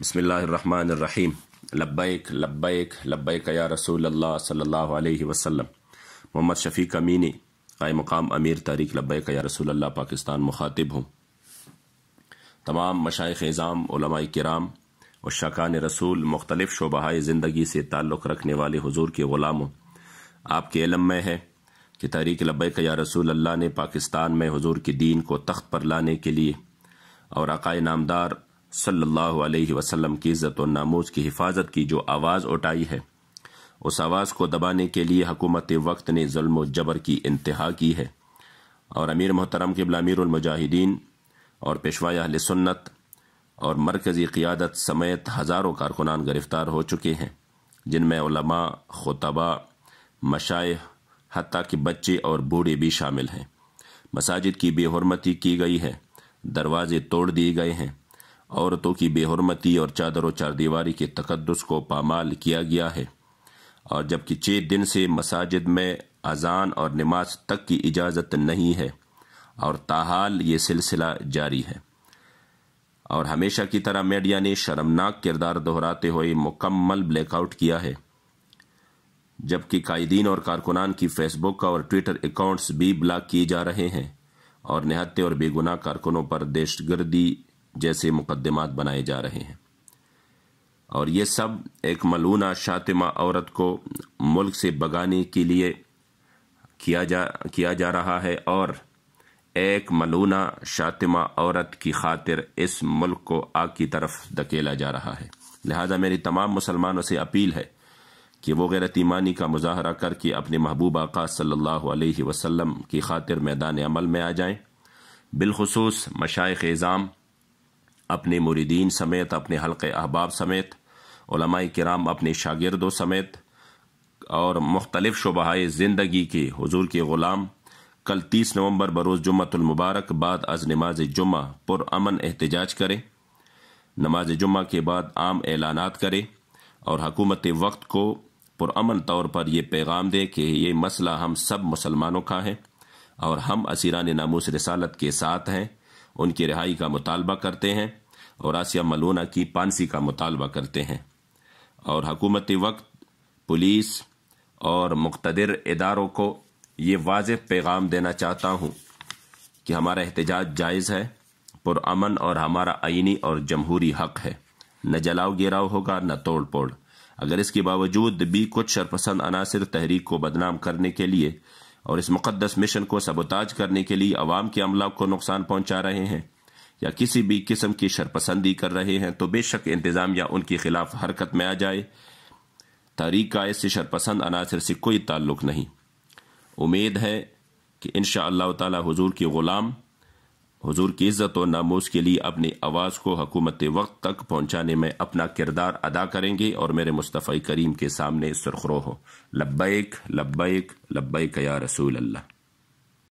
بسم اللہ الرحمن الرحیم۔ لبیک لبیک لبیک یا رسول اللہ صلی اللہ علیہ وسلم۔ محمد شفیق امینی۔ قائم مقام امیر تاریخ لبیک یا رسول اللہ پاکستان مخاطب ہوں۔ تمام مشائق اظام علماء کرام اور شاکان رسول، مختلف شعبہ زندگی سے تعلق رکھنے والے حضور کے غلاموں آپ کے علم میں ہے کہ تحریک لبیک یا رسول اللہ نے پاکستان میں حضور کے دین کو تخت پر لانے کے لیے اور عقائد نامدار صلی اللہ علیہ وسلم کی عزت و ناموز کی حفاظت کی جو آواز اٹھائی ہے، اس آواز کو دبانے کے لیے حکومت وقت نے ظلم و جبر کی انتہا کی ہے۔ اور امیر محترم کے امیر المجاہدین اور پیشوا اہل سنت اور مرکزی قیادت سمیت ہزاروں کارکنان گرفتار ہو چکے ہیں، جن میں علماء خطبہ مشائح حتیٰ کہ بچے اور بوڑھے بھی شامل ہیں۔ مساجد کی بے حرمتی کی گئی ہے، دروازے توڑ دیے گئے ہیں۔ عورتوں کی بے حرمتی اور چادر و چار دیواری کے تقدس کو پامال کیا گیا ہے۔ اور جبکہ چھ دن سے مساجد میں اذان اور نماز تک کی اجازت نہیں ہے اور تاحال یہ سلسلہ جاری ہے۔ اور ہمیشہ کی طرح میڈیا نے شرمناک کردار دہراتے ہوئے مکمل بلیک آؤٹ کیا ہے۔ جبکہ قائدین اور کارکنان کی فیس بک اور ٹویٹر اکاؤنٹس بھی بلاک کیے جا رہے ہیں اور نہتے اور بے گناہ کارکنوں پر دہشت گردی جیسے مقدمات بنائے جا رہے ہیں۔ اور یہ سب ایک ملونہ شاطمہ عورت کو ملک سے بگانے کے لیے کیا جا کیا جا رہا ہے اور ایک ملونہ شاطمہ عورت کی خاطر اس ملک کو آگ کی طرف دکیلا جا رہا ہے۔ لہذا میری تمام مسلمانوں سے اپیل ہے کہ وہ غیرت ایمانی کا مظاہرہ کر کے اپنے محبوب آقا صلی اللہ علیہ وسلم کی خاطر میدان عمل میں آ جائیں۔ بالخصوص مشائق اظام اپنے مریدین سمیت، اپنے حلق احباب سمیت، علماء کرام اپنے شاگردوں سمیت، اور مختلف شعبہ زندگی کے حضور کے غلام، کل تیس نومبر بروز جمعۃ المبارک بعد از نماز جمعہ پر امن احتجاج کرے نماز جمعہ کے بعد عام اعلانات کرے اور حکومت وقت کو پرامن طور پر یہ پیغام دے کہ یہ مسئلہ ہم سب مسلمانوں کا ہے اور ہم اسیران ناموس رسالت کے ساتھ ہیں، ان کی رہائی کا مطالبہ کرتے ہیں۔ اور آسیہ کی پانسی کا مطالبہ کرتے ہیں۔ اور حکومت وقت، پولیس اور مقتدر اداروں کو یہ واضح پیغام دینا چاہتا ہوں کہ ہمارا احتجاج جائز ہے پرامن اور ہمارا آئینی اور جمہوری حق ہے۔ نہ جلاؤ گیراؤ ہوگا، نہ توڑ پوڑ اگر اس کے باوجود بھی کچھ شرپسند عناصر تحریک کو بدنام کرنے کے لیے اور اس مقدس مشن کو سبوتاج کرنے کے لیے عوام کے عملہ کو نقصان پہنچا رہے ہیں یا کسی بھی قسم کی شرپسندی کر رہے ہیں تو بے شک انتظام یا ان کے خلاف حرکت میں آ جائے۔ تحریک کا ایسے شرپسند عناصر سے کوئی تعلق نہیں۔ امید ہے کہ انشاء اللہ تعالی حضور کے غلام، حضور کی عزت و ناموس کے لیے اپنی آواز کو حکومت وقت تک پہنچانے میں اپنا کردار ادا کریں گے اور میرے مصطفی کریم کے سامنے سرخرو ہو۔ لبیک لبیک لبیک یا رسول اللہ۔